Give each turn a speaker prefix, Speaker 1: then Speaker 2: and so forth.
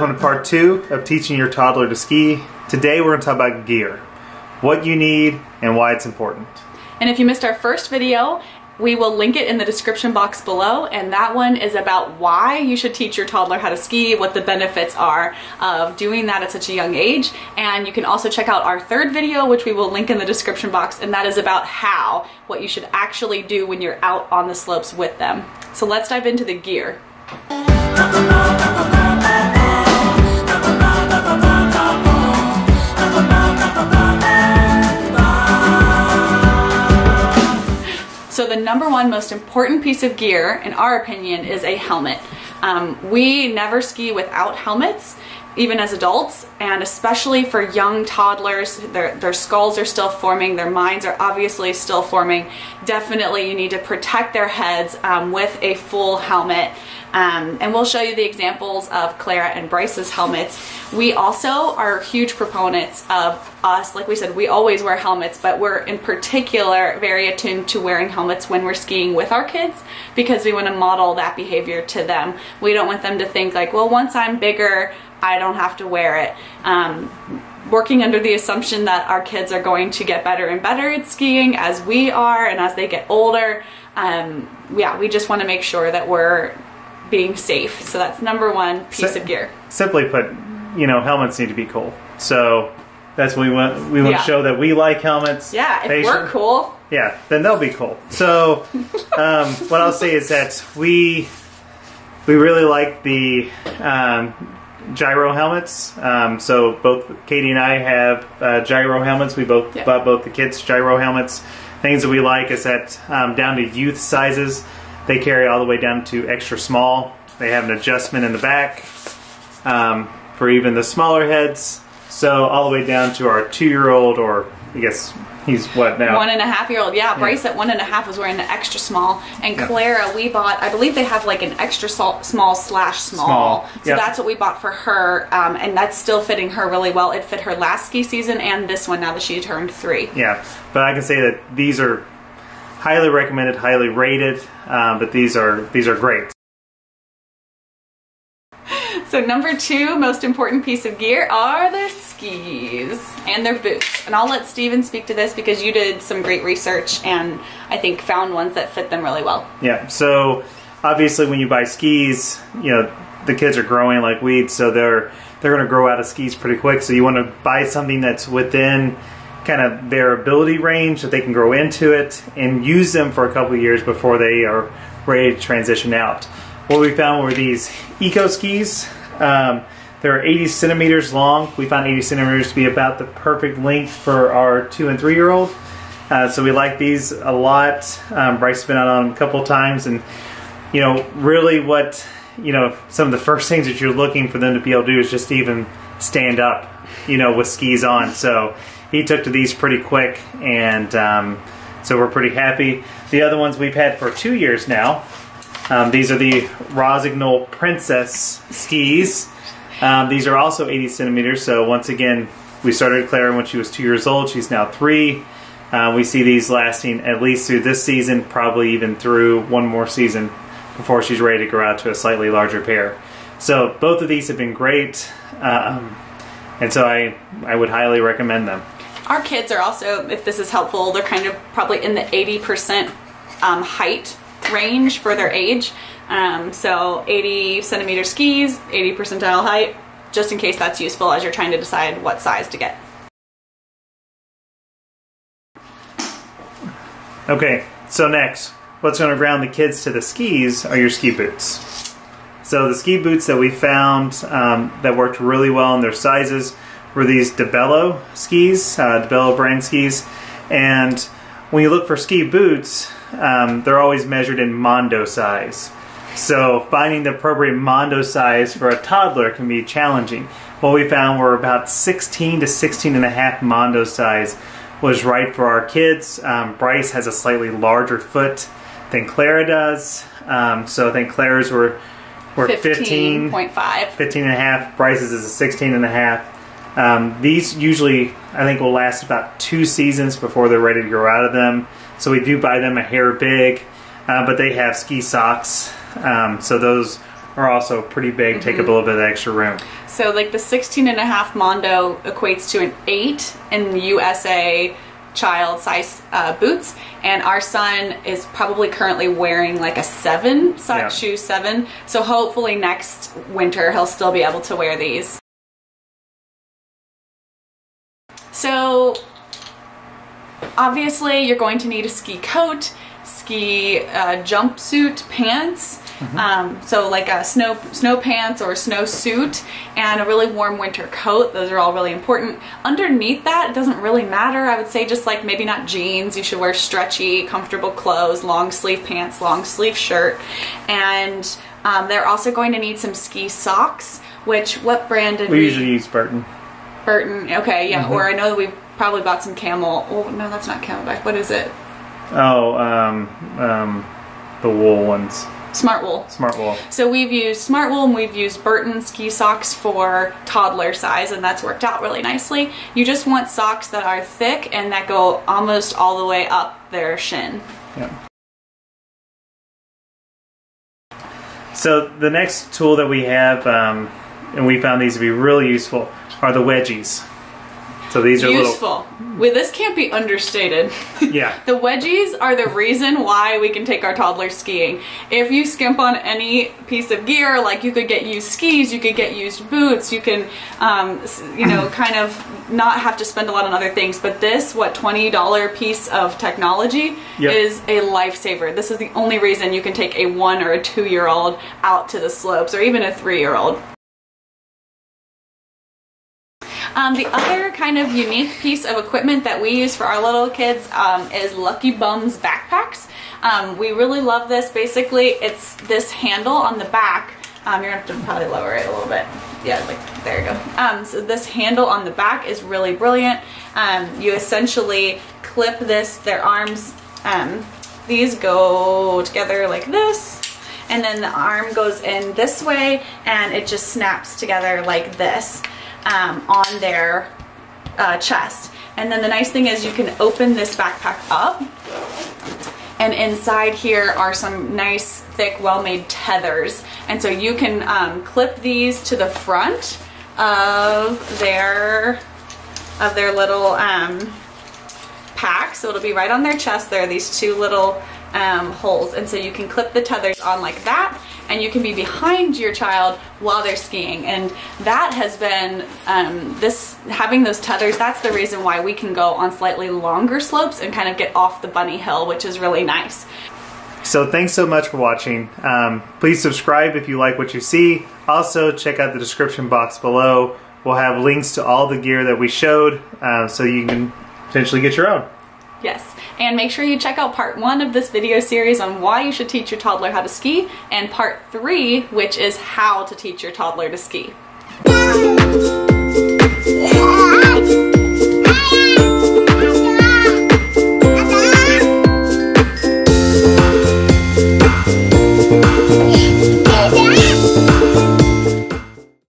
Speaker 1: Welcome to part two of teaching your toddler to ski. Today we're going to talk about gear, what you need and why it's important.
Speaker 2: And if you missed our first video, we will link it in the description box below and that one is about why you should teach your toddler how to ski, what the benefits are of doing that at such a young age. And you can also check out our third video, which we will link in the description box, and that is about how, what you should actually do when you're out on the slopes with them. So let's dive into the gear. the number one most important piece of gear, in our opinion, is a helmet. Um, we never ski without helmets, even as adults, and especially for young toddlers, their, their skulls are still forming, their minds are obviously still forming. Definitely you need to protect their heads um, with a full helmet. Um, and we'll show you the examples of Clara and Bryce's helmets. We also are huge proponents of us, like we said, we always wear helmets, but we're in particular very attuned to wearing helmets when we're skiing with our kids because we want to model that behavior to them. We don't want them to think like, well, once I'm bigger, I don't have to wear it. Um, working under the assumption that our kids are going to get better and better at skiing as we are and as they get older. Um, yeah, we just want to make sure that we're being safe. So that's number one piece of gear.
Speaker 1: Simply put, you know, helmets need to be cool. So that's what we want. We want
Speaker 2: Yeah.
Speaker 1: to show that we like helmets.
Speaker 2: Yeah, if
Speaker 1: They
Speaker 2: we're
Speaker 1: should-
Speaker 2: cool,
Speaker 1: Yeah, then they'll be cool. So, um, what I'll say is that we we really like the um, Giro helmets. Um, so both Katie and I have uh, Giro helmets. We both
Speaker 2: Yeah.
Speaker 1: bought both the kids Giro helmets. Things that we like is that um, down to youth sizes, they carry all the way down to extra small. They have an adjustment in the back um, for even the smaller heads. So all the way down to our two-year-old, or I guess he's what now?
Speaker 2: one and a half year old. Yeah, Bryce at one and a half was wearing an extra small, and
Speaker 1: Yeah.
Speaker 2: Clara we bought. I believe they have like an extra sal- small slash small.
Speaker 1: Small,
Speaker 2: So
Speaker 1: yeah.
Speaker 2: that's what we bought for her, um, and that's still fitting her really well. It fit her last ski season and this one now that she turned three.
Speaker 1: Yeah, but I can say that these are highly recommended, highly rated. Um, but these are these are great.
Speaker 2: So number two most important piece of gear are the skis and their boots. And I'll let Steven speak to this because you did some great research and I think found ones that fit them really well.
Speaker 1: Yeah. So obviously, when you buy skis, you know the kids are growing like weeds, so they're they're going to grow out of skis pretty quick. So you want to buy something that's within kind of their ability range that they can grow into it and use them for a couple years before they are ready to transition out. What we found were these eco skis. Um, they're 80 centimeters long. We found 80 centimeters to be about the perfect length for our two and three year old. Uh, so we like these a lot. Um, Bryce has been out on them a couple times, and you know, really, what you know, some of the first things that you're looking for them to be able to do is just even stand up, you know, with skis on. So he took to these pretty quick, and um, so we're pretty happy. The other ones we've had for two years now. Um, these are the Rossignol Princess skis. Um, these are also 80 centimeters. So once again, we started Clara when she was two years old. She's now three. Uh, we see these lasting at least through this season, probably even through one more season before she's ready to grow out to a slightly larger pair. So both of these have been great, um, and so I I would highly recommend them.
Speaker 2: Our kids are also, if this is helpful, they're kind of probably in the 80% um, height range for their age. Um, so 80 centimeter skis, 80 percentile height, just in case that's useful as you're trying to decide what size to get.
Speaker 1: Okay, so next, what's going to ground the kids to the skis are your ski boots. So the ski boots that we found um, that worked really well in their sizes were these Dalbello skis, uh, Dalbello brand skis, and when you look for ski boots, um, they're always measured in Mondo size. So finding the appropriate Mondo size for a toddler can be challenging. What we found were about 16 to 16 and a half Mondo size was right for our kids. Um, Bryce has a slightly larger foot than Clara does. Um, so I think Clara's were, were 15,
Speaker 2: 15.5.
Speaker 1: 15 and a half. Bryce's is a 16 and a half. Um, these usually, I think, will last about two seasons before they're ready to grow out of them. So we do buy them a hair big, uh, but they have ski socks. Um, so those are also pretty big, take up a little bit of extra room.
Speaker 2: So like the 16 and a half Mondo equates to an 8 in the USA child size uh, boots and our son is probably currently wearing like a 7 size
Speaker 1: Yeah.
Speaker 2: shoe 7 so hopefully next winter he'll still be able to wear these. So obviously you're going to need a ski coat, ski uh, jumpsuit pants, um, so like a snow snow pants or a snow suit, and a really warm winter coat. Those are all really important. Underneath that, it doesn't really matter. I would say just like maybe not jeans. You should wear stretchy, comfortable clothes, long sleeve pants, long sleeve shirt, and um, they're also going to need some ski socks. Which what brand did
Speaker 1: We usually use Burton.
Speaker 2: Burton. Okay, yeah.
Speaker 1: Mm-hmm.
Speaker 2: Or I know that we probably bought some Camel. Oh no, that's not CamelBak. What is it?
Speaker 1: Oh, um, um, the wool ones.
Speaker 2: Smart Wool.
Speaker 1: Smart wool.
Speaker 2: So we've used Smart Wool and we've used Burton ski socks for toddler size, and that's worked out really nicely. You just want socks that are thick and that go almost all the way up their shin.
Speaker 1: Yeah. So the next tool that we have, um, and we found these to be really useful, are the wedgies. So these are
Speaker 2: Useful. Well, this can't be understated.
Speaker 1: yeah,
Speaker 2: The wedgies are the reason why we can take our toddlers skiing. If you skimp on any piece of gear, like you could get used skis, you could get used boots, you can, um, you know, kind of not have to spend a lot on other things. But this, what, $20 piece of technology
Speaker 1: Yep.
Speaker 2: is a lifesaver. This is the only reason you can take a one or a two year old out to the slopes, or even a three year old. Um, the other kind of unique piece of equipment that we use for our little kids um, is Lucky Bums backpacks. Um, we really love this. Basically, it's this handle on the back. Um, you're gonna have to probably lower it a little bit. Yeah, like there you go. Um, so this handle on the back is really brilliant. Um, you essentially clip this. Their arms. Um, these go together like this and then the arm goes in this way and it just snaps together like this um, on their uh, chest. And then the nice thing is you can open this backpack up. And inside here are some nice thick well-made tethers. And so you can um, clip these to the front of their of their little um, pack. So it'll be right on their chest. There are these two little um, holes and so you can clip the tethers on like that and you can be behind your child while they're skiing and that has been um, this having those tethers that's the reason why we can go on slightly longer slopes and kind of get off the bunny hill which is really nice
Speaker 1: So thanks so much for watching. Um, please subscribe if you like what you see. Also check out the description box below. We'll have links to all the gear that we showed uh, so you can potentially get your own.
Speaker 2: Yes, and make sure you check out part one of this video series on why you should teach your toddler how to ski, and part three, which is how to teach your toddler to ski.